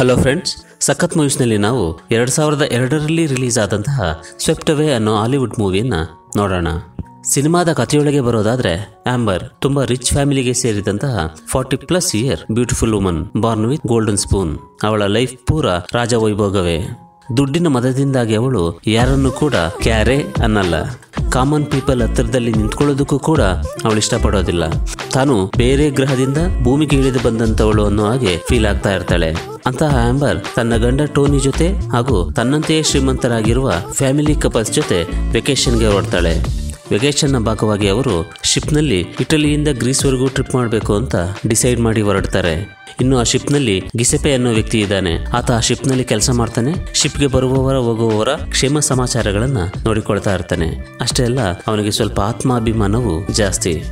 Hello friends ಸಖತ್ ಮೂವೀಸ್ನಲ್ಲಿ ನಾವು ಎರಡು ಸಾವಿರದ ಎರಡರಲ್ಲಿ ರಿಲೀಸ್ ಆದಂತಹ ಸ್ವೆಪ್ಟ್ ಅವೇ ಅನ್ನೋ ಹಾಲಿವುಡ್ ಮೂವಿಯನ್ನು ನೋಡೋಣ. ಸಿನಿಮಾದ ಕಥೆಯೊಳಗೆ ಬರೋದಾದ್ರೆ ಆಂಬರ್ ತುಂಬಾ ರಿಚ್ ಫ್ಯಾಮಿಲಿಗೆ ಸೇರಿದಂತಹ forty plus year beautiful woman born with golden spoon ಅವಳ ಲೈಫ್ ಪೂರ ರಾಜವೈಭೋಗವೇ. ದುಡ್ಡಿನ ಮದದಿಂದಾಗಿ ಅವಳು ಯಾರನ್ನು ಕೂಡ ಕ್ಯಾರೆ ಅನ್ನಲ್ಲ. ಕಾಮನ್ ಪೀಪಲ್ ಹತ್ತಿರದಲ್ಲಿ ನಿಂತ್ಕೊಳ್ಳೋದಕ್ಕೂ ಕೂಡ ಅವಳು ಇಷ್ಟಪಡೋದಿಲ್ಲ. ತಾನು ಬೇರೆ ಗ್ರಹದಿಂದ ಭೂಮಿಗೆ ಇಳಿದು ಬಂದಂತವಳು ಅನ್ನೋ ಹಾಗೆ ಫೀಲ್ ಆಗ್ತಾ ಇರ್ತಾಳೆ. ಅಂತಹ ಆಂಬರ್ ತನ್ನ ಗಂಡ ಟೋನಿ ಜೊತೆ ಹಾಗೂ ತನ್ನಂತೆಯೇ ಶ್ರೀಮಂತರಾಗಿರುವ ಫ್ಯಾಮಿಲಿ ಕಪಲ್ಸ್ ಜೊತೆ ವೆಕೇಶನ್ಗೆ ಹೊರಡ್ತಾಳೆ. ವೆಕೇಶನ್ನ ಭಾಗವಾಗಿ ಅವರು ಶಿಪ್ನಲ್ಲಿ ಇಟಲಿಯಿಂದ ಗ್ರೀಸ್ವರೆಗೂ ಟ್ರಿಪ್ ಮಾಡಬೇಕು ಅಂತ ಡಿಸೈಡ್ ಮಾಡಿ ಹೊರಡ್ತಾರೆ. ಇನ್ನು ಆ ಶಿಪ್ನಲ್ಲಿ ಗಿಸೆಪೆ ಅನ್ನೋ ವ್ಯಕ್ತಿ ಇದ್ದಾನೆ. ಆತ ಆ ಶಿಪ್ನಲ್ಲಿ ಕೆಲಸ ಮಾಡ್ತಾನೆ. ಶಿಪ್ಗೆ ಬರುವವರ, ಹೋಗುವವರ ಕ್ಷೇಮ ಸಮಾಚಾರಗಳನ್ನ ನೋಡಿಕೊಳ್ತಾ ಇರ್ತಾನೆ. ಅಷ್ಟೇ ಅಲ್ಲ, ಅವನಿಗೆ ಸ್ವಲ್ಪ ಆತ್ಮಾಭಿಮಾನವು ಜಾಸ್ತಿ.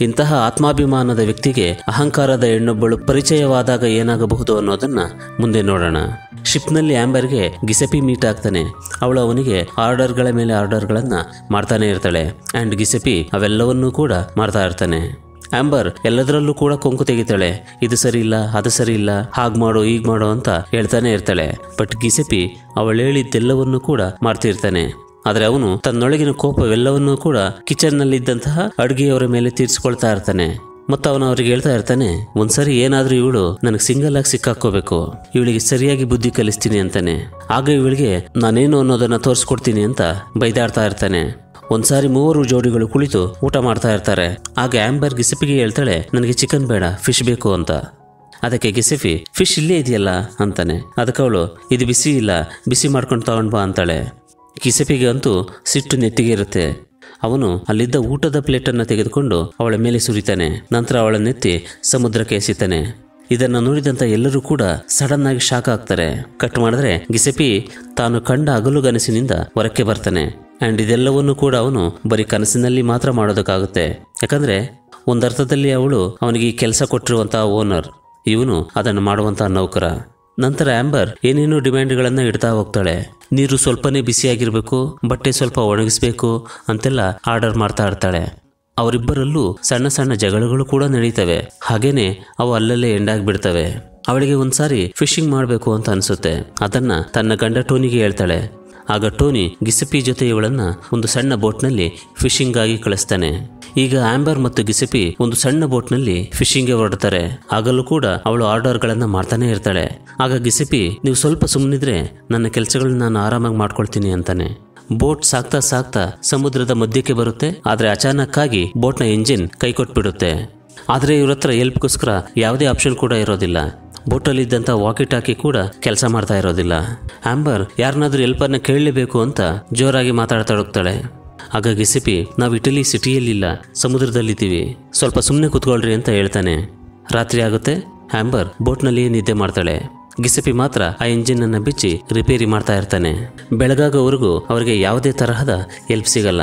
ಇಂತಹ ಆತ್ಮಾಭಿಮಾನದ ವ್ಯಕ್ತಿಗೆ ಅಹಂಕಾರದ ಹೆಣ್ಣೊಬ್ಬಳು ಪರಿಚಯವಾದಾಗ ಏನಾಗಬಹುದು ಅನ್ನೋದನ್ನ ಮುಂದೆ ನೋಡೋಣ. ಶಿಪ್ನಲ್ಲಿ ಆಂಬರ್ಗೆ ಗಿಸೆಪಿ ಮೀಟ್ ಆಗ್ತಾನೆ. ಅವಳು ಅವನಿಗೆ ಆರ್ಡರ್ಗಳ ಮೇಲೆ ಆರ್ಡರ್ಗಳನ್ನು ಮಾಡ್ತಾನೆ ಇರ್ತಾಳೆ. ಅಂಡ್ ಗಿಸೆಪಿ ಅವೆಲ್ಲವನ್ನೂ ಕೂಡ ಮಾಡ್ತಾ ಇರ್ತಾನೆ. ಆಂಬರ್, ಎಲ್ಲದರಲ್ಲೂ ಕೂಡ ಕೊಂಕು ತೆಗಿತಾಳೆ. ಇದು ಸರಿ ಇಲ್ಲ ಅದು ಸರಿ ಇಲ್ಲ ಹಾಗ್ ಮಾಡು, ಹೀಗ್ ಮಾಡು ಅಂತ ಹೇಳ್ತಾನೆ ಇರ್ತಾಳೆ. ಬಟ್ ಗಿಸೆಪಿ ಅವಳು ಹೇಳಿದ್ದೆಲ್ಲವನ್ನೂ ಕೂಡ ಮಾಡ್ತಿರ್ತಾನೆ. ಆದರೆ ಅವನು ತನ್ನೊಳಗಿನ ಕೋಪವೆಲ್ಲವನ್ನೂ ಕೂಡ ಕಿಚನ್ನಲ್ಲಿದ್ದಂತಹ ಅಡುಗೆಯವರ ಮೇಲೆ ತೀರಿಸ್ಕೊಳ್ತಾ ಇರ್ತಾನೆ. ಮತ್ತು ಅವನು ಅವ್ರಿಗೆ ಹೇಳ್ತಾ ಇರ್ತಾನೆ, ಒಂದ್ಸರಿ ಏನಾದರೂ ಇವಳು ನನಗೆ ಸಿಂಗಲ್ ಆಗಿ ಸಿಕ್ಕಾಕೋಬೇಕು ಇವಳಿಗೆ ಸರಿಯಾಗಿ ಬುದ್ಧಿ ಕಲಿಸ್ತೀನಿ ಅಂತಾನೆ. ಆಗ ಇವಳಿಗೆ, ನಾನೇನು ಅನ್ನೋದನ್ನ ತೋರಿಸ್ಕೊಡ್ತೀನಿ ಅಂತ ಬೈದಾಡ್ತಾ ಇರ್ತಾನೆ. ಒಂದ್ಸಾರಿ ಮೂವರು ಜೋಡಿಗಳು ಕುಳಿತು ಊಟ ಮಾಡ್ತಾ ಇರ್ತಾರೆ. ಆಗ ಆಂಬರ್ ಗಿಸಿಪಿಗೆ ಹೇಳ್ತಾಳೆ, ನನಗೆ ಚಿಕನ್ ಬೇಡ, ಫಿಶ್ ಬೇಕು ಅಂತ. ಅದಕ್ಕೆ ಗಿಸಿಫಿ ಫಿಶ್ ಇಲ್ಲೇ ಇದೆಯಲ್ಲ? ಅಂತಾನೆ. ಅದಕ್ಕೆ ಅವಳು, ಇದು ಬಿಸಿ ಇಲ್ಲ, ಬಿಸಿ ಮಾಡ್ಕೊಂಡು ತಗೊಂಡು ಬಾ, ಅಂತಾಳೆ. ಗಿಸಿಫಿಗೆ ಅಂತೂ ಸಿಟ್ಟು ನೆತ್ತಿಗೆ ಇರುತ್ತೆ. ಅವನು ಅಲ್ಲಿದ್ದ ಊಟದ ಪ್ಲೇಟನ್ನು ತೆಗೆದುಕೊಂಡು ಅವಳ ಮೇಲೆ ಸುರಿತಾನೆ. ನಂತರ ಅವಳನ್ನೆತ್ತಿ ಸಮುದ್ರಕ್ಕೆ ಎಸಿತಾನೆ ಇದನ್ನು ನೋಡಿದಂಥ ಎಲ್ಲರೂ ಕೂಡ ಸಡನ್ ಆಗಿ ಶಾಕ್ ಆಗ್ತಾರೆ. ಕಟ್ ಮಾಡಿದ್ರೆ ಗಿಸೆಪಿ ತಾನು ಕಂಡ ಅಗಲುಗನಸಿನಿಂದ ಹೊರಕ್ಕೆ ಬರ್ತಾನೆ. ಅಂಡ್ ಇದೆಲ್ಲವನ್ನು ಕೂಡ ಅವನು ಬರೀ ಕನಸಿನಲ್ಲಿ ಮಾತ್ರ ಮಾಡೋದಕ್ಕಾಗುತ್ತೆ. ಯಾಕಂದರೆ ಒಂದರ್ಥದಲ್ಲಿ ಅವಳು ಅವನಿಗೆ ಕೆಲಸ ಕೊಟ್ಟಿರುವಂಥ ಓನರ್. ಇವನು ಅದನ್ನು ಮಾಡುವಂಥ ನೌಕರ. ನಂತರ ಆಂಬರ್ ಏನೇನೋ ಡಿಮ್ಯಾಂಡ್ಗಳನ್ನು ಇಡ್ತಾ ಹೋಗ್ತಾಳೆ. ನೀರು ಸ್ವಲ್ಪನೇ ಬಿಸಿಯಾಗಿರಬೇಕು, ಬಟ್ಟೆ ಸ್ವಲ್ಪ ಒಣಗಿಸ್ಬೇಕು ಅಂತೆಲ್ಲ ಆರ್ಡರ್ ಮಾಡ್ತಾ ಇರ್ತಾಳೆ. ಅವರಿಬ್ಬರಲ್ಲೂ ಸಣ್ಣ ಸಣ್ಣ ಜಗಳಗಳು ಕೂಡ ನಡೀತವೆ. ಹಾಗೇನೆ ಅವು ಅಲ್ಲಲ್ಲೇ ಎಂಡಾಗ್ಬಿಡ್ತವೆ ಅವಳಿಗೆ ಒಂದ್ಸಾರಿ ಫಿಶಿಂಗ್ ಮಾಡಬೇಕು ಅಂತ ಅನಿಸುತ್ತೆ. ಅದನ್ನ ತನ್ನ ಗಂಡ ಟೋನಿಗೆ ಹೇಳ್ತಾಳೆ. ಆಗ ಟೋನಿ ಗಿಸಪಿ ಜೊತೆ ಇವಳನ್ನ ಒಂದು ಸಣ್ಣ ಬೋಟ್ನಲ್ಲಿ ಫಿಶಿಂಗ್ ಆಗಿ ಕಳಿಸ್ತಾನೆ. ಈಗ ಆಂಬರ್ ಮತ್ತು ಗಿಸಪಿ ಒಂದು ಸಣ್ಣ ಬೋಟ್ನಲ್ಲಿ ಫಿಶಿಂಗ್ಗೆ ಹೊರಡ್ತಾರೆ. ಆಗಲೂ ಕೂಡ ಅವಳು ಆರ್ಡರ್ಗಳನ್ನು ಮಾಡ್ತಾನೆ ಇರ್ತಾಳೆ. ಆಗ ಗಿಸಪಿ, ನೀವು ಸ್ವಲ್ಪ ಸುಮ್ಮನಿದ್ರೆ ನನ್ನ ಕೆಲಸಗಳನ್ನ ನಾನು ಆರಾಮಾಗಿ ಮಾಡ್ಕೊಳ್ತೀನಿ ಅಂತಾನೆ. ಬೋಟ್ ಸಾಕ್ತಾ ಸಾಕ್ತಾ ಸಮುದ್ರದ ಮಧ್ಯಕ್ಕೆ ಬರುತ್ತೆ. ಆದರೆ ಅಚಾನಕ್ಕಾಗಿ ಬೋಟ್ನ ಇಂಜಿನ್ ಕೈ ಆದರೆ ಆದ್ರೆ ಇವ್ರ ಹತ್ರ ಎಲ್ಪ್ಗೋಸ್ಕರ ಯಾವುದೇ ಆಪ್ಷನ್ ಕೂಡ ಇರೋದಿಲ್ಲ. ಬೋಟಲ್ಲಿದ್ದಂಥ ವಾಕಿ ಟಾಕಿ ಕೂಡ ಕೆಲಸ ಮಾಡ್ತಾ ಇರೋದಿಲ್ಲ. ಆಂಬರ್ ಯಾರನ್ನಾದ್ರೂ ಎಲ್ಪರ್ನ ಕೇಳಲೇಬೇಕು ಅಂತ ಜೋರಾಗಿ ಮಾತಾಡ್ತಾ ಹೋಗ್ತಾಳೆ. ಆಗ ಗಿಸಿಪಿ ನಾವು ಇಟಲಿ ಸಿಟಿಯಲ್ಲಿಲ್ಲ, ಸಮುದ್ರದಲ್ಲಿದ್ದೀವಿ. ಸ್ವಲ್ಪ ಸುಮ್ಮನೆ ಕೂತ್ಕೊಳ್ರಿ ಅಂತ ಹೇಳ್ತಾನೆ. ರಾತ್ರಿ ಆಗುತ್ತೆ ಆಂಬರ್ ಬೋಟ್ನಲ್ಲಿ ನಿದ್ದೆ ಮಾಡ್ತಾಳೆ. ಗಿಸಪಿ ಮಾತ್ರ ಆ ಇಂಜಿನ್ ಅನ್ನ ಬಿಚ್ಚಿ ರಿಪೇರಿ ಮಾಡ್ತಾ ಇರ್ತಾನೆ. ಬೆಳಗಾಗೋವರೆಗೂ ಅವರಿಗೆ ಯಾವುದೇ ತರಹದ ಹೆಲ್ಪ್ ಸಿಗಲ್ಲ.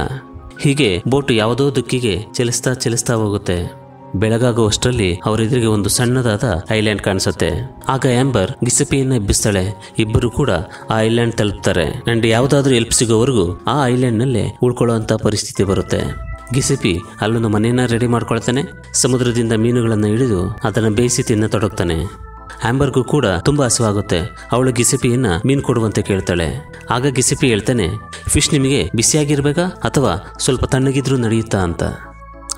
ಹೀಗೆ ಬೋಟ್ ಯಾವುದೋ ದುಕ್ಕಿಗೆ ಚಲಿಸ್ತಾ ಚಲಿಸ್ತಾ ಹೋಗುತ್ತೆ. ಬೆಳಗಾಗುವಷ್ಟರಲ್ಲಿ ಅವರೆದುರಿಗೆ ಒಂದು ಸಣ್ಣದಾದ ಐಲ್ಯಾಂಡ್ ಕಾಣಿಸುತ್ತೆ. ಆಗ ಆಂಬರ್ ಗಿಸಪಿಯನ್ನ ಎಬ್ಬಿಸ್ತಾಳೆ ಇಬ್ಬರು ಕೂಡ ಆ ಐಲ್ಯಾಂಡ್ ತಲುಪ್ತಾರೆ. ಅಂಡ್ ಯಾವುದಾದ್ರೂ ಹೆಲ್ಪ್ ಸಿಗೋವರೆಗೂ ಆ ಐಲ್ಯಾಂಡ್ ನಲ್ಲೇ ಉಳ್ಕೊಳ್ಳುವಂತ ಪರಿಸ್ಥಿತಿ ಬರುತ್ತೆ. ಗಿಸಿಪಿ ಅಲ್ಲೊಂದು ಮನೆಯನ್ನ ರೆಡಿ ಮಾಡ್ಕೊಳ್ತಾನೆ. ಸಮುದ್ರದಿಂದ ಮೀನುಗಳನ್ನು ಹಿಡಿದು ಅದನ್ನು ಬೇಯಿಸಿ ತಿನ್ನತೊಡಗ್ತಾನೆ ಆಂಬರ್ಗೂ ಕೂಡ ತುಂಬಾ ಹಸುವಾಗುತ್ತೆ. ಅವಳು ಗಿಸಿಪಿಯನ್ನ ಮೀನು ಕೊಡುವಂತೆ ಕೇಳ್ತಾಳೆ. ಆಗ ಗಿಸಿಪಿ ಹೇಳ್ತಾನೆ, ಫಿಶ್ ನಿಮಗೆ ಬಿಸಿಯಾಗಿರ್ಬೇಕಾ ಅಥವಾ ಸ್ವಲ್ಪ ತಣ್ಣಗಿದ್ರೂ ನಡೆಯುತ್ತಾ? ಅಂತ.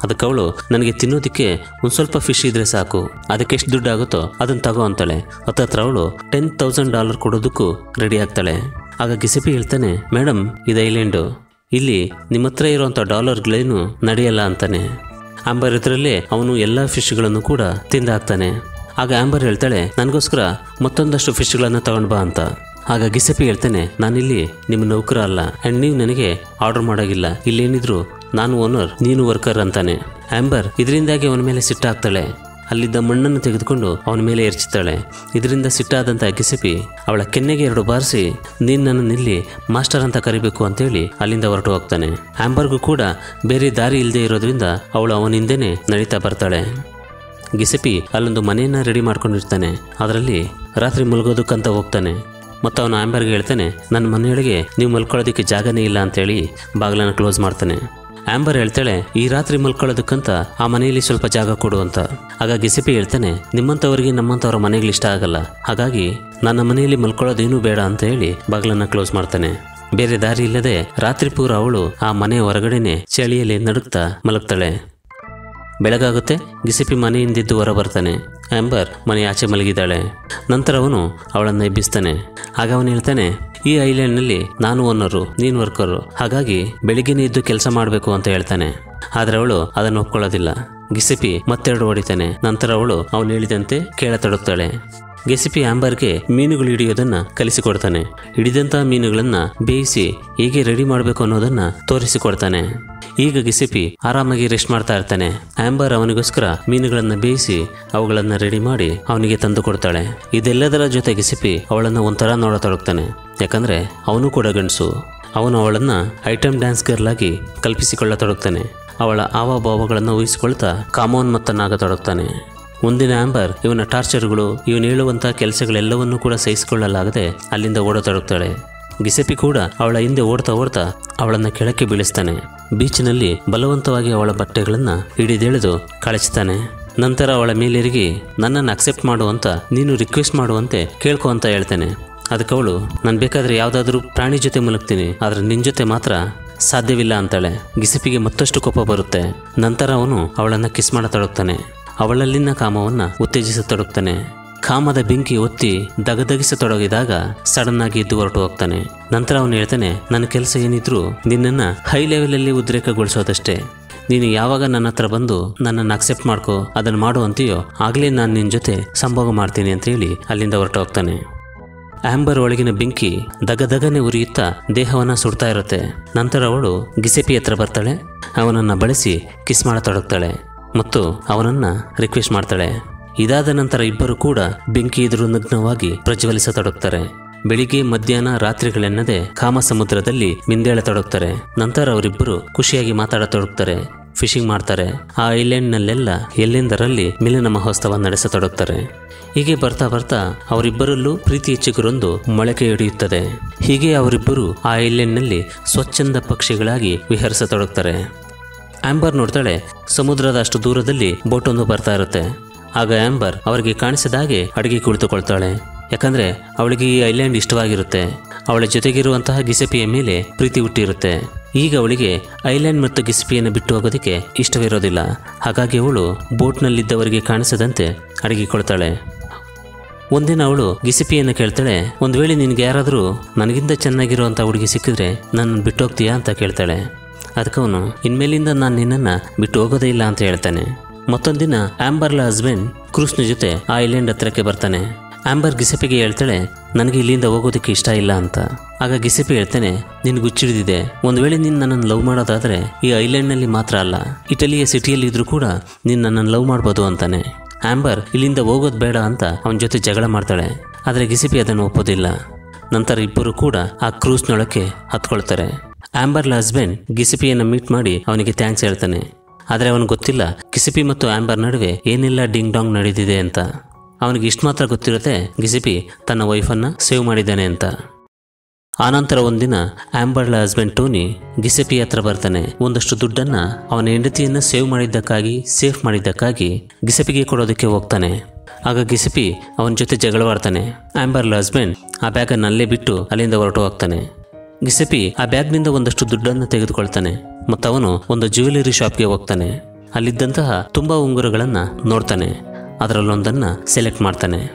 ಅದಕ್ಕೆ ಅವಳು, ನನಗೆ ತಿನ್ನೋದಕ್ಕೆ ಒಂದು ಸ್ವಲ್ಪ ಫಿಶ್ ಇದ್ರೆ ಸಾಕು. ಅದಕ್ಕೆ ಎಷ್ಟು ದುಡ್ಡು ಆಗುತ್ತೋ ಅದನ್ನು ತಗೋ ಅಂತಾಳೆ. ಹತ್ತತ್ರ ಅವಳು ಟೆನ್ ತೌಸಂಡ್ ಡಾಲರ್ ಕೊಡೋದಕ್ಕೂ ರೆಡಿ ಆಗ್ತಾಳೆ. ಆಗ ಗಿಸಿಪಿ ಹೇಳ್ತಾನೆ ಮೇಡಮ್ ಇದು ಐಲ್ಯಾಂಡು. ಇಲ್ಲಿ ನಿಮ್ಮ ಹತ್ರ ಇರುವಂಥ ಡಾಲರ್ಗಳೇನು ನಡೆಯಲ್ಲ ಅಂತಾನೆ. ಆಂಬರ್ ಇದರಲ್ಲೇ ಅವನು ಎಲ್ಲ ಫಿಶ್ಗಳನ್ನು ಕೂಡ ತಿಂದಾಕ್ತಾನೆ ಆಗ ಆಂಬರ್ ಹೇಳ್ತಾಳೆ, ನನಗೋಸ್ಕರ ಮತ್ತೊಂದಷ್ಟು ಫಿಶ್ಗಳನ್ನು ತಗೊಂಡು ಬಾ ಅಂತ. ಆಗ ಗಿಸಪಿ ಹೇಳ್ತಾನೆ, ನಾನಿಲ್ಲಿ ನಿಮ್ಮ ನೌಕರ ಅಲ್ಲ ಆ್ಯಂಡ್ ನೀವು ನನಗೆ ಆರ್ಡರ್ ಮಾಡೋಗಿಲ್ಲ ಇಲ್ಲೇನಿದ್ರು ನಾನು ಓನರ್, ನೀನು ವರ್ಕರ್ ಅಂತಾನೆ. ಆಂಬರ್ ಇದರಿಂದಾಗಿ ಅವನ ಮೇಲೆ ಸಿಟ್ಟಾಗ್ತಾಳೆ. ಅಲ್ಲಿದ್ದ ಮಣ್ಣನ್ನು ತೆಗೆದುಕೊಂಡು ಅವನ ಮೇಲೆ ಎರಚುತ್ತಾಳೆ ಇದರಿಂದ ಸಿಟ್ಟಾದಂಥ ಗಿಸಿಪಿ ಅವಳ ಕೆನ್ನೆಗೆ ಎರಡು ಬಾರಿಸಿ ನೀನು ನನ್ನ ನಿಲ್ಲಿ, ಮಾಸ್ಟರ್ ಅಂತ ಕರಿಬೇಕು ಅಂತೇಳಿ ಅಲ್ಲಿಂದ ಹೊರಟು ಹೋಗ್ತಾನೆ. ಆಂಬರ್ಗೂ ಕೂಡ ಬೇರೆ ದಾರಿ ಇಲ್ಲದೆ ಇರೋದ್ರಿಂದ ಅವಳು ಅವನಿಂದೇನೆ ನಡೀತಾ ಬರ್ತಾಳೆ. ಗಿಸಿಪಿ ಅಲ್ಲೊಂದು ಮನೆಯನ್ನ ರೆಡಿ ಮಾಡ್ಕೊಂಡಿರ್ತಾನೆ. ಅದರಲ್ಲಿ ರಾತ್ರಿ ಮಲಗೋದಕ್ಕಂತ ಹೋಗ್ತಾನೆ. ಮತ್ತು ಅವನು ಆಂಬರ್ಗೆ ಹೇಳ್ತಾನೆ, ನನ್ನ ಮನೆಯೊಳಗೆ ನೀವು ಮಲ್ಕೊಳ್ಳೋದಕ್ಕೆ ಜಾಗನೇ ಇಲ್ಲ ಅಂತೇಳಿ ಬಾಗಿಲನ್ನು ಕ್ಲೋಸ್ ಮಾಡ್ತಾನೆ. ಆಂಬರ್ ಹೇಳ್ತಾಳೆ, ಈ ರಾತ್ರಿ ಮಲ್ಕೊಳ್ಳೋದಕ್ಕಂತ ಆ ಮನೆಯಲ್ಲಿ ಸ್ವಲ್ಪ ಜಾಗ ಕೊಡು ಅಂತ. ಆಗ ಗಿಸಿಪಿ ಹೇಳ್ತಾನೆ, ನಿಮ್ಮಂಥವರಿಗೆ ನಮ್ಮಂಥವ್ರ ಮನೆಗಳು ಇಷ್ಟ ಆಗಲ್ಲ. ಹಾಗಾಗಿ ನನ್ನ ಮನೆಯಲ್ಲಿ ಮಲ್ಕೊಳ್ಳೋದೇನೂ ಬೇಡ ಅಂತ ಹೇಳಿ ಬಾಗಿಲನ್ನ ಕ್ಲೋಸ್ ಮಾಡ್ತಾನೆ. ಬೇರೆ ದಾರಿ ಇಲ್ಲದೆ ರಾತ್ರಿ ಪೂರ ಅವಳು ಆ ಮನೆ ಹೊರಗಡೆನೆ ಚಳಿಯಲ್ಲಿ ನಡುಕ್ತಾ ಮಲಗ್ತಾಳೆ. ಬೆಳಗಾಗುತ್ತೆ, ಗಿಸಿಪಿ ಮನೆಯಿಂದಿದ್ದು ಹೊರ ಬರ್ತಾನೆ. ಆಂಬರ್ ಮನೆ ಆಚೆ ಮಲಗಿದ್ದಾಳೆ. ನಂತರ ಅವನು ಅವಳನ್ನು ಎಬ್ಬಿಸ್ತಾನೆ. ಆಗ ಅವನು ಹೇಳ್ತಾನೆ ಈ ಐಲ್ಯಾಂಡ್ನಲ್ಲಿ ನಾನು ಓನರು ನೀನ್ ವರ್ಕರು. ಹಾಗಾಗಿ ಬೆಳಿಗ್ಗೆನೇ ಇದ್ದು ಕೆಲಸ ಮಾಡಬೇಕು ಅಂತ ಹೇಳ್ತಾನೆ. ಆದರೆ ಅವಳು ಅದನ್ನು ಒಪ್ಕೊಳ್ಳೋದಿಲ್ಲ. ಗಿಸಿಪಿ ಮತ್ತೆರಡು ಹೊಡಿತಾನೆ. ನಂತರ ಅವಳು ಅವನು ಹೇಳಿದಂತೆ ಕೇಳತೊಡಗ್ತಾಳೆ ಗೆಸಿಪಿ ಆಂಬರ್ಗೆ ಮೀನುಗಳು ಹಿಡಿಯೋದನ್ನ ಕಲಿಸಿಕೊಡ್ತಾನೆ. ಹಿಡಿದಂತ ಮೀನುಗಳನ್ನ ಬೇಯಿಸಿ ಹೇಗೆ ರೆಡಿ ಮಾಡಬೇಕು ಅನ್ನೋದನ್ನ ತೋರಿಸಿಕೊಡ್ತಾನೆ. ಈಗ ಗೆಸಿಪಿ ಆರಾಮಾಗಿ ರೆಸ್ಟ್ ಮಾಡ್ತಾ ಇರ್ತಾನೆ. ಆಂಬರ್ ಅವನಿಗೋಸ್ಕರ ಮೀನುಗಳನ್ನ ಬೇಯಿಸಿ ಅವುಗಳನ್ನ ರೆಡಿ ಮಾಡಿ ಅವನಿಗೆ ತಂದು ಕೊಡ್ತಾಳೆ. ಇದೆಲ್ಲದರ ಜೊತೆ ಗೆಸಿಪಿ ಅವಳನ್ನ ಒಂಥರ ನೋಡತೊಡಗ್ತಾನೆ ಯಾಕಂದ್ರೆ ಅವನು ಕೂಡ ಗಂಡಸು. ಅವನು ಅವಳನ್ನ ಐಟಮ್ ಡ್ಯಾನ್ಸ್ ಗರ್ಲ್ ಆಗಿ ಕಲ್ಪಿಸಿಕೊಳ್ಳತೊಡಗ್ತಾನೆ ಅವಳ ಹಾವಭಾವಗಳನ್ನು ಊಹಿಸಿಕೊಳ್ತಾ ಕಾಮೋನ್ಮತ್ತನಾಗತೊಡಗ್ತಾನೆ ಮುಂದಿನ ಆಂಬರ್ ಇವನ ಟಾರ್ಚರ್ಗಳು, ಇವನು ಹೇಳುವಂಥ ಕೆಲಸಗಳೆಲ್ಲವನ್ನೂ ಕೂಡ ಸಹಿಸಿಕೊಳ್ಳಲಾಗದೆ ಅಲ್ಲಿಂದ ಓಡತೊಡಗ್ತಾಳೆ ಗಿಸೆಪಿ ಕೂಡ ಅವಳ ಹಿಂದೆ ಓಡ್ತಾ ಓಡ್ತಾ ಅವಳನ್ನು ಕೆಳಕ್ಕೆ ಬೀಳಿಸ್ತಾನೆ. ಬೀಚ್ನಲ್ಲಿ ಬಲವಂತವಾಗಿ ಅವಳ ಬಟ್ಟೆಗಳನ್ನು ಹಿಡಿದೇಳೆದು ಕಳಿಸ್ತಾನೆ ನಂತರ ಅವಳ ಮೇಲೆರಿಗಿ, ನನ್ನನ್ನು ಅಕ್ಸೆಪ್ಟ್ ಮಾಡುವಂತ ನೀನು ರಿಕ್ವೆಸ್ಟ್ ಮಾಡುವಂತೆ ಕೇಳ್ಕೊ ಅಂತ ಹೇಳ್ತಾನೆ. ಅದಕ್ಕೆ ಅವಳು, ನಾನು ಬೇಕಾದರೆ ಯಾವುದಾದ್ರೂ ಪ್ರಾಣಿ ಜೊತೆ ಮುಲುಗ್ತೀನಿ, ಆದರೆ ನಿನ್ನ ಜೊತೆ ಮಾತ್ರ ಸಾಧ್ಯವಿಲ್ಲ ಅಂತಾಳೆ. ಗಿಸಿಪಿಗೆ ಮತ್ತಷ್ಟು ಕೋಪ ಬರುತ್ತೆ. ನಂತರ ಅವನು ಅವಳನ್ನು ಕಿಸ್ ಮಾಡತೊಡಗ್ತಾನೆ ಅವಳಲ್ಲಿನ ಕಾಮವನ್ನು ಉತ್ತೇಜಿಸತೊಡಗ್ತಾನೆ. ಕಾಮದ ಬೆಂಕಿ ಒತ್ತಿ ದಗದಗಿಸತೊಡಗಿದಾಗ ಸಡನ್ ಆಗಿ ಎದ್ದು ಹೊರಟು ಹೋಗ್ತಾನೆ. ನಂತರ ಅವನು ಹೇಳ್ತಾನೆ, ನನ್ನ ಕೆಲಸ ಏನಿದ್ರು ನಿನ್ನನ್ನು ಹೈ ಲೆವೆಲಲ್ಲಿ ಉದ್ರೇಕಗೊಳಿಸೋದಷ್ಟೇ. ನೀನು ಯಾವಾಗ ನನ್ನ ಹತ್ರ ಬಂದು ನನ್ನನ್ನು ಅಕ್ಸೆಪ್ಟ್ ಮಾಡ್ಕೋ, ಅದನ್ನು ಮಾಡು ಅಂತೀಯೋ, ಆಗಲೇ ನಾನು ನಿನ್ನ ಜೊತೆ ಸಂಭೋಗ ಮಾಡ್ತೀನಿ ಅಂತ ಹೇಳಿ ಅಲ್ಲಿಂದ ಹೊರಟು ಹೋಗ್ತಾನೆ. ಆಂಬರ್ ಒಳಗಿನ ಬೆಂಕಿ ದಗದಗನೆ ಉರಿಯುತ್ತಾ ದೇಹವನ್ನು ಸುಡ್ತಾ ಇರುತ್ತೆ. ನಂತರ ಅವಳು ಗಿಸೆಪಿ ಹತ್ರ ಬರ್ತಾಳೆ. ಅವನನ್ನು ಬಳಸಿ ಕಿಸ್ ಮಾಡತೊಡಗ್ತಾಳೆ. ಮತ್ತು ಅವನನ್ನ ರಿಕ್ವೆಸ್ಟ್ ಮಾಡ್ತಾಳೆ. ಇದಾದ ನಂತರ ಇಬ್ಬರು ಕೂಡ ಬೆಂಕಿ ಎದುರು ನಗ್ನವಾಗಿ ಪ್ರಜ್ವಲಿಸತೊಡಗ್ತಾರೆ. ಬೆಳಿಗ್ಗೆ ಮಧ್ಯಾಹ್ನ ರಾತ್ರಿಗಳೆನ್ನದೆ ಕಾಮ ಸಮುದ್ರದಲ್ಲಿ ಮಿಂದೇಳತೊಡಗ್ತಾರೆ ನಂತರ ಅವರಿಬ್ಬರು ಖುಷಿಯಾಗಿ ಮಾತಾಡತೊಡಗ್ತಾರೆ. ಫಿಶಿಂಗ್ ಮಾಡ್ತಾರೆ. ಆ ಐಲ್ಯಾಂಡ್ನಲ್ಲೆಲ್ಲ ಎಲ್ಲೆಂದರಲ್ಲಿ ಮಿಲನ ಮಹೋತ್ಸವ ನಡೆಸತೊಡಗ್ತಾರೆ. ಹೀಗೆ ಬರ್ತಾ ಬರ್ತಾ ಅವರಿಬ್ಬರಲ್ಲೂ ಪ್ರೀತಿ ಚಿಗುರೊಂದು ಮೊಳಕೆ ಹಿಡಿಯುತ್ತದೆ ಹೀಗೆ ಅವರಿಬ್ಬರು ಆ ಐಲ್ಯಾಂಡ್ನಲ್ಲಿ ಸ್ವಚ್ಛಂದ ಪಕ್ಷಿಗಳಾಗಿ ವಿಹರಿಸತೊಡಗ್ತಾರೆ. ಆಂಬರ್ ನೋಡ್ತಾಳೆ, ಸಮುದ್ರದ ಅಷ್ಟು ದೂರದಲ್ಲಿ ಬೋಟೊಂದು ಬರ್ತಾ ಇರುತ್ತೆ. ಆಗ ಆಂಬರ್ ಅವರಿಗೆ ಕಾಣಿಸಿದ ಹಾಗೆ ಅಡಿಗೆ ಕುಳಿತುಕೊಳ್ತಾಳೆ. ಯಾಕಂದ್ರೆ ಅವಳಿಗೆ ಈ ಐಲ್ಯಾಂಡ್ ಇಷ್ಟವಾಗಿರುತ್ತೆ. ಅವಳ ಜೊತೆಗಿರುವಂತಹ ಗಿಸಪಿಯ ಮೇಲೆ ಪ್ರೀತಿ ಹುಟ್ಟಿರುತ್ತೆ. ಈಗ ಅವಳಿಗೆ ಐಲ್ಯಾಂಡ್ ಮತ್ತು ಗಿಸಪಿಯನ್ನು ಬಿಟ್ಟು ಹೋಗೋದಕ್ಕೆ ಇಷ್ಟವಿರೋದಿಲ್ಲ. ಹಾಗಾಗಿ ಅವಳು ಬೋಟ್ನಲ್ಲಿದ್ದವರಿಗೆ ಕಾಣಿಸದಂತೆ ಅಡಗಿಕೊಳ್ತಾಳೆ. ಒಂದಿನ ಅವಳು ಗಿಸಿಪಿಯನ್ನು ಕೇಳ್ತಾಳೆ, ಒಂದು ವೇಳೆ ನಿನಗೆ ಯಾರಾದರೂ ನನಗಿಂತ ಚೆನ್ನಾಗಿರುವಂಥ ಹುಡುಗಿ ಸಿಕ್ಕಿದ್ರೆ ನನ್ನ ಬಿಟ್ಟೋಗ್ತೀಯಾ ಅಂತ ಕೇಳ್ತಾಳೆ. ಅದಕ್ಕೆ ಅವನು, ಇನ್ಮೇಲಿಂದ ನಾನು ನಿನ್ನನ್ನು ಬಿಟ್ಟು ಹೋಗೋದೇ ಇಲ್ಲ ಅಂತ ಹೇಳ್ತಾನೆ. ಮತ್ತೊಂದು ದಿನ ಆಂಬರ್ಲ ಹಸ್ಬೆಂಡ್ ಕ್ರೂಸ್ನ ಜೊತೆ ಆ ಐಲ್ಯಾಂಡ್ ಹತ್ರಕ್ಕೆ ಬರ್ತಾನೆ. ಆಂಬರ್ ಗಿಸೆಪಿಗೆ ಹೇಳ್ತಾಳೆ, ನನಗೆ ಇಲ್ಲಿಂದ ಹೋಗೋದಕ್ಕೆ ಇಷ್ಟ ಇಲ್ಲ ಅಂತ. ಆಗ ಗಿಸೆಪಿ ಹೇಳ್ತಾನೆ ನಿನ್ಗೆ ಹುಚ್ಚಿಡಿದಿದೆ ಒಂದು ವೇಳೆ ನೀನು ನನ್ನನ್ನು ಲವ್ ಮಾಡೋದಾದರೆ ಈ ಐಲ್ಯಾಂಡ್ನಲ್ಲಿ ಮಾತ್ರ ಅಲ್ಲ, ಇಟಲಿಯ ಸಿಟಿಯಲ್ಲಿ ಇದ್ರೂ ಕೂಡ ನೀನು ನನ್ನನ್ನು ಲವ್ ಮಾಡ್ಬೋದು ಅಂತಾನೆ. ಆಂಬರ್, ಇಲ್ಲಿಂದ ಹೋಗೋದು ಬೇಡ ಅಂತ ಅವನ ಜೊತೆ ಜಗಳ ಮಾಡ್ತಾಳೆ. ಆದರೆ ಗಿಸಿಪಿ ಅದನ್ನು ಒಪ್ಪೋದಿಲ್ಲ. ನಂತರ ಇಬ್ಬರು ಕೂಡ ಆ ಕ್ರೂಸ್ನೊಳಕ್ಕೆ ಹತ್ಕೊಳ್ತಾರೆ. ಆಂಬರ್ಲ ಹಸ್ಬೆಂಡ್ ಗಿಸಿಪಿಯನ್ನು ಮೀಟ್ ಮಾಡಿ ಅವನಿಗೆ ಥ್ಯಾಂಕ್ಸ್ ಹೇಳ್ತಾನೆ. ಆದರೆ ಅವನಿಗೆ ಗೊತ್ತಿಲ್ಲ, ಗಿಸಿಪಿ ಮತ್ತು ಆಂಬರ್ ನಡುವೆ ಏನೆಲ್ಲ ಡಿಂಗ್ ಡಾಂಗ್ ನಡೆದಿದೆ ಅಂತ. ಅವನಿಗೆ ಇಷ್ಟು ಮಾತ್ರ ಗೊತ್ತಿರುತ್ತೆ, ಗಿಸಿಪಿ ತನ್ನ ವೈಫನ್ನು ಸೇವ್ ಮಾಡಿದ್ದಾನೆ ಅಂತ. ಆನಂತರ ಒಂದಿನ ಆಂಬರ್ಲ ಹಸ್ಬೆಂಡ್ ಟೋನಿ ಗಿಸಿಪಿ ಹತ್ರ ಬರ್ತಾನೆ. ಒಂದಷ್ಟು ದುಡ್ಡನ್ನು ಅವನ ಹೆಂಡತಿಯನ್ನು ಸೇವ್ ಮಾಡಿದ್ದಕ್ಕಾಗಿ ಸೇಫ್ ಮಾಡಿದ್ದಕ್ಕಾಗಿ ಗಿಸಿಪಿಗೆ ಕೊಡೋದಕ್ಕೆ ಹೋಗ್ತಾನೆ. ಆಗ ಗಿಸಿಪಿ ಅವನ ಜೊತೆ ಜಗಳವಾಡ್ತಾನೆ. ಆಂಬರ್ಲ ಹಸ್ಬೆಂಡ್ ಆ ಬ್ಯಾಗನ್ನು ಅಲ್ಲೇ ಬಿಟ್ಟು ಅಲ್ಲಿಂದ ಹೊರಟು ಹೋಗ್ತಾನೆ. ಗಿಸೆಪಿ ಆ ಬ್ಯಾಗ್ನಿಂದ ಒಂದಷ್ಟು ದುಡ್ಡನ್ನು ತೆಗೆದುಕೊಳ್ತಾನೆ ಮತ್ತು ಅವನು ಒಂದು ಜ್ಯುವೆಲರಿ ಶಾಪ್ಗೆ ಹೋಗ್ತಾನೆ. ಅಲ್ಲಿದ್ದಂತಹ ತುಂಬಾ ಉಂಗುರಗಳನ್ನು ನೋಡ್ತಾನೆ. ಅದರಲ್ಲೊಂದನ್ನು ಸೆಲೆಕ್ಟ್ ಮಾಡ್ತಾನೆ.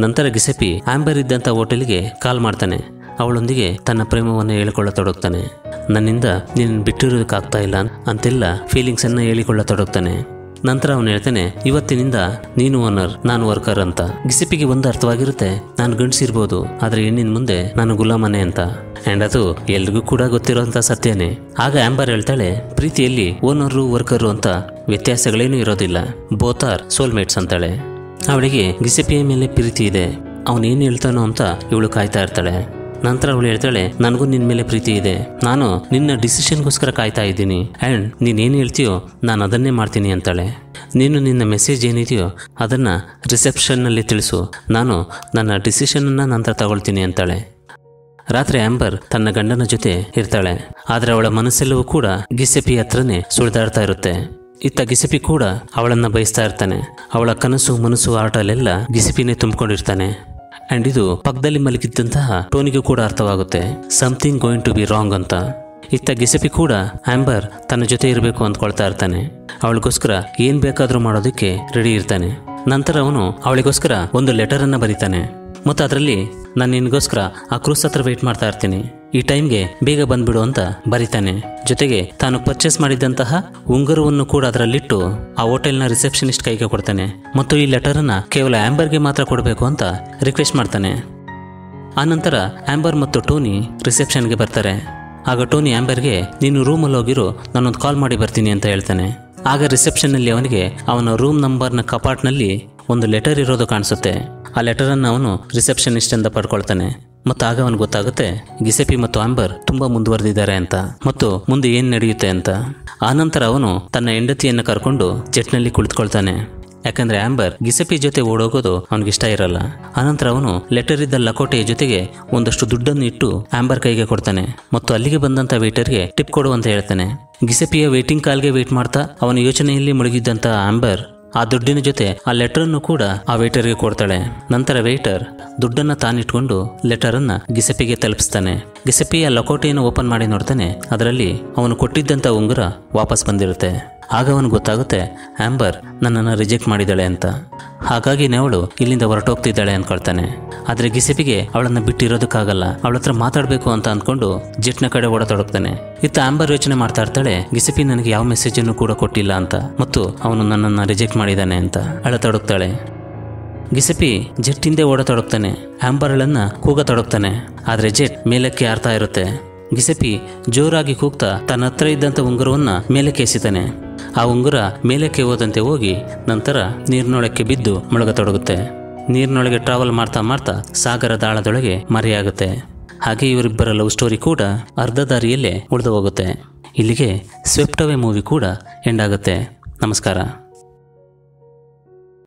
ನಂತರ ಗಿಸೆಪಿ ಆಂಬರ್ ಇದ್ದಂಥ ಹೋಟೆಲ್ಗೆ ಕಾಲ್ ಮಾಡ್ತಾನೆ. ಅವಳೊಂದಿಗೆ ತನ್ನ ಪ್ರೇಮವನ್ನು ಹೇಳಿಕೊಳ್ಳತೊಡಗ್ತಾನೆ. ನನ್ನಿಂದ ನೀನು ಬಿಟ್ಟಿರೋದಕ್ಕಾಗ್ತಾ ಇಲ್ಲ ಅಂತೆಲ್ಲ ಫೀಲಿಂಗ್ಸನ್ನು ಹೇಳಿಕೊಳ್ಳತೊಡಗ್ತಾನೆ. ನಂತರ ಅವನು ಹೇಳ್ತಾನೆ, ಇವತ್ತಿನಿಂದ ನೀನು ಓನರ್, ನಾನು ವರ್ಕರ್ ಅಂತ. ಗಿಸಿಪಿಗೆ ಒಂದು ಅರ್ಥವಾಗಿರುತ್ತೆ, ನಾನು ಗಂಡಸಿರ್ಬೋದು, ಆದರೆ ಹೆಣ್ಣಿನ ಮುಂದೆ ನಾನು ಗುಲಾಮನೆ ಅಂತ. ಅಂಡ್ ಅದು ಎಲ್ರಿಗೂ ಕೂಡ ಗೊತ್ತಿರೋಂಥ ಸತ್ಯನೇ. ಆಗ ಆಂಬರ್ ಹೇಳ್ತಾಳೆ, ಪ್ರೀತಿಯಲ್ಲಿ ಓನರು, ವರ್ಕರು ಅಂತ ವ್ಯತ್ಯಾಸಗಳೇನೂ ಇರೋದಿಲ್ಲ. ಬೋತಾರ್ ಸೋಲ್ಮೇಟ್ಸ್ ಅಂತಾಳೆ. ಅವಳಿಗೆ, ಗಿಸಿಪಿಯ ಮೇಲೆ ಪ್ರೀತಿ ಇದೆ. ಅವನೇನು ಹೇಳ್ತಾನೋ ಅಂತ ಇವಳು ಕಾಯ್ತಾ ಇರ್ತಾಳೆ. ನಂತರ ಅವಳು ಹೇಳ್ತಾಳೆ, ನನಗೂ ನಿನ್ನ ಮೇಲೆ ಪ್ರೀತಿ ಇದೆ. ನಾನು ನಿನ್ನ ಡಿಸಿಷನ್ಗೋಸ್ಕರ ಕಾಯ್ತಾ ಇದ್ದೀನಿ. ಆ್ಯಂಡ್ ನೀನೇನು ಹೇಳ್ತೀಯೋ ನಾನು ಅದನ್ನೇ ಮಾಡ್ತೀನಿ, ಅಂತಾಳೆ. ನೀನು ನಿನ್ನ ಮೆಸೇಜ್ ಏನಿದೆಯೋ ಅದನ್ನು ರಿಸೆಪ್ಷನ್ನಲ್ಲಿ ತಿಳಿಸು. ನಾನು ನನ್ನ ಡಿಸಿಷನನ್ನು ನಂತರ ತಗೊಳ್ತೀನಿ, ಅಂತಾಳೆ. ರಾತ್ರಿ ಆಂಬರ್ ತನ್ನ ಗಂಡನ ಜೊತೆ ಇರ್ತಾಳೆ. ಆದರೆ ಅವಳ ಮನಸ್ಸೆಲ್ಲವೂ ಕೂಡ ಗಿಸೆಪಿ ಹತ್ರನೇ ಸುಳಿದಾಡ್ತಾ ಇರುತ್ತೆ. ಇತ್ತ ಗಿಸಿಪಿ ಕೂಡ ಅವಳನ್ನ ಬಯಸ್ತಾ ಇರ್ತಾನೆ. ಅವಳ ಕನಸು, ಮನಸ್ಸು, ಆಟಲೆಲ್ಲ ಗಿಸಿಪಿನೇ ತುಂಬಿಕೊಂಡಿರ್ತಾನೆ. ಅಂಡ್ ಇದು ಪಕ್ಕದಲ್ಲಿ ಮಲಗಿದ್ದಂತಹ ಟೋನಿಗೂ ಕೂಡ ಅರ್ಥವಾಗುತ್ತೆ. Something going to be wrong ಅಂತ. ಇತ್ತ ಗಿಸಪಿ ಕೂಡ ಆಂಬರ್ ತನ್ನ ಜೊತೆ ಇರಬೇಕು ಅಂದ್ಕೊಳ್ತಾ ಇರ್ತಾನೆ. ಅವಳಿಗೋಸ್ಕರ ಏನ್ ಬೇಕಾದರೂ ಮಾಡೋದಕ್ಕೆ ರೆಡಿ ಇರ್ತಾನೆ. ನಂತರ ಅವನು ಅವಳಿಗೋಸ್ಕರ ಒಂದು ಲೆಟರ್ ಅನ್ನ ಬರೀತಾನೆ. ಮತ್ತು ಅದರಲ್ಲಿ, ನಾನು ನಿನಗೋಸ್ಕರ ಆ ಕ್ರೂಸ್ ಹತ್ರ ವೆಯ್ಟ್ ಮಾಡ್ತಾ ಇರ್ತೀನಿ. ಈ ಟೈಮ್ಗೆ ಬೇಗ ಬಂದ್ಬಿಡು ಅಂತ ಬರಿತಾನೆ. ಜೊತೆಗೆ ತಾನು ಪರ್ಚೇಸ್ ಮಾಡಿದಂತಹ ಉಂಗುರವನ್ನು ಕೂಡ ಅದರಲ್ಲಿಟ್ಟು ಆ ಹೋಟೆಲ್ನ ರಿಸೆಪ್ಷನಿಸ್ಟ್ ಕೈಗೆ ಕೊಡ್ತಾನೆ. ಮತ್ತು ಈ ಲೆಟರನ್ನು ಕೇವಲ ಆಂಬರ್ಗೆ ಮಾತ್ರ ಕೊಡಬೇಕು ಅಂತ ರಿಕ್ವೆಸ್ಟ್ ಮಾಡ್ತಾನೆ. ಆನಂತರ ಆಂಬರ್ ಮತ್ತು ಟೋನಿ ರಿಸೆಪ್ಷನ್ಗೆ ಬರ್ತಾರೆ. ಆಗ ಟೋನಿ ಆಂಬರ್ಗೆ ನೀನು ರೂಮಲ್ಲಿ ಹೋಗಿರು, ನಾನೊಂದು ಕಾಲ್ ಮಾಡಿ ಬರ್ತೀನಿ ಅಂತ ಹೇಳ್ತಾನೆ. ಆಗ ರಿಸೆಪ್ಷನ್ನಲ್ಲಿ ಅವನಿಗೆ ಅವನ ರೂಮ್ ನಂಬರ್ನ ಕಪಾಟ್ನಲ್ಲಿ ಒಂದು ಲೆಟರ್ ಇರೋದು ಕಾಣಿಸುತ್ತೆ. ಆ ಲೆಟರನ್ನು ಅವನು ರಿಸೆಪ್ಷನಿಸ್ಟ್ ಅಂತ ಪಡ್ಕೊಳ್ತಾನೆ. ಮತ್ತು ಆಗ ಅವನಿಗೆ ಗೊತ್ತಾಗುತ್ತೆ ಗಿಸೆಪಿ ಮತ್ತು ಆಂಬರ್ ತುಂಬಾ ಮುಂದುವರೆದಿದ್ದಾರೆ ಅಂತ. ಮತ್ತು ಮುಂದೆ ಏನು ನಡೆಯುತ್ತೆ ಅಂತ. ಆನಂತರ ಅವನು ತನ್ನ ಹೆಂಡತಿಯನ್ನು ಕರ್ಕೊಂಡು ಜೆಟ್ನಲ್ಲಿ ಕುಳಿತುಕೊಳ್ತಾನೆ. ಯಾಕಂದ್ರೆ ಆಂಬರ್ ಗಿಸೆಪಿ ಜೊತೆ ಓಡೋಗೋದು ಅವನಿಗೆ ಇಷ್ಟ ಇರಲ್ಲ. ಆನಂತರ ಅವನು ಲೆಟರ್ ಇದ್ದ ಲಕೋಟೆಯ ಜೊತೆಗೆ ಒಂದಷ್ಟು ದುಡ್ಡನ್ನು ಇಟ್ಟು ಆಂಬರ್ ಕೈಗೆ ಕೊಡ್ತಾನೆ. ಮತ್ತು ಅಲ್ಲಿಗೆ ಬಂದಂತ ವೇಟರ್ಗೆ ಟಿಪ್ ಕೊಡು ಅಂತ ಹೇಳ್ತಾನೆ. ಗಿಸೆಪಿಯ ವೇಟಿಂಗ್ ಕಾಲ್ಗೆ ವೇಟ್ ಮಾಡ್ತಾ ಅವನ ಯೋಚನೆಯಲ್ಲಿ ಮುಳುಗಿದ್ದಂತ ಆಂಬರ್ ಆ ದುಡ್ಡಿನ ಜೊತೆ ಆ ಲೆಟರನ್ನು ಕೂಡ ಆ ವೇಟರ್ಗೆ ಕೊಡ್ತಾಳೆ. ನಂತರ ವೇಟರ್ ದುಡ್ಡನ್ನ ತಾನಿಟ್ಕೊಂಡು ಲೆಟರನ್ನು ಗಿಸಪಿಗೆ ತಲುಪಿಸ್ತಾನೆ. ಗಿಸಪಿ ಆ ಲಕೋಟೆಯನ್ನು ಓಪನ್ ಮಾಡಿ ನೋಡ್ತಾನೆ. ಅದರಲ್ಲಿ ಅವನು ಕೊಟ್ಟಿದ್ದಂತ ಉಂಗುರ ವಾಪಸ್ ಬಂದಿರುತ್ತೆ. ಆಗ ಅವನು ಗೊತ್ತಾಗುತ್ತೆ, ಆಂಬರ್ ನನ್ನನ್ನು ರಿಜೆಕ್ಟ್ ಮಾಡಿದ್ದಾಳೆ ಅಂತ. ಹಾಗಾಗಿ ಅವಳು ಇಲ್ಲಿಂದ ಹೊರಟೋಗ್ತಿದ್ದಾಳೆ ಅಂದ್ಕೊಳ್ತಾನೆ ಆದರೆ ಗಿಸಿಪಿಗೆ ಅವಳನ್ನು ಬಿಟ್ಟಿರೋದಕ್ಕಾಗಲ್ಲ. ಅವಳ ಹತ್ರ ಮಾತಾಡಬೇಕು ಅಂತ ಅಂದ್ಕೊಂಡು ಜೆಟ್ನ ಕಡೆ ಓಡತೊಡಗ್ತಾನೆ. ಇತ್ತ ಆಂಬರ್ ಯೋಚನೆ ಮಾಡ್ತಾ ಇರ್ತಾಳೆ, ಗಿಸಿಪಿ ನನಗೆ ಯಾವ ಮೆಸೇಜ್ ಅನ್ನು ಕೂಡ ಕೊಟ್ಟಿಲ್ಲ ಅಂತ. ಮತ್ತು ಅವನು ನನ್ನನ್ನು ರಿಜೆಕ್ಟ್ ಮಾಡಿದ್ದಾನೆ ಅಂತ. ಅಳತೊಡಗ್ತಾಳೆ. ಗಿಸೆಪಿ ಜೆಟ್ ಹಿಂದೆ ಓಡತೊಡಗ್ತಾನೆ ಕೂಗ ಕೂಗತೊಡಗ್ತಾನೆ ಆದರೆ ಜೆಟ್ ಮೇಲಕ್ಕೆ ಆರ್ತಾ ಇರುತ್ತೆ. ಗಿಸಪಿ ಜೋರಾಗಿ ಕೂಗ್ತಾ ತನ್ನ ಹತ್ರ ಇದ್ದಂಥ ಉಂಗುರವನ್ನು ಮೇಲಕ್ಕೆ ಎಸಿತಾನೆ. ಆ ಉಂಗುರ ಮೇಲಕ್ಕೆ ಹೋದಂತೆ ಹೋಗಿ ನಂತರ ನೀರಿನೊಳಕ್ಕೆ ಬಿದ್ದು ಮುಳುಗತೊಡಗುತ್ತೆ. ನೀರಿನೊಳಗೆ ಟ್ರಾವೆಲ್ ಮಾಡ್ತಾ ಮಾಡ್ತಾ ಸಾಗರ ದಾಳದೊಳಗೆ ಮರೆಯಾಗುತ್ತೆ. ಹಾಗೆ ಇವರಿಬ್ಬರ ಲವ್ ಸ್ಟೋರಿ ಕೂಡ ಅರ್ಧ ದಾರಿಯಲ್ಲೇ ಉಳಿದು ಹೋಗುತ್ತೆ. ಇಲ್ಲಿಗೆ ಸ್ವೆಪ್ಟವೇ ಮೂವಿ ಕೂಡ ಎಂಡ್ ಆಗುತ್ತೆ. ನಮಸ್ಕಾರ.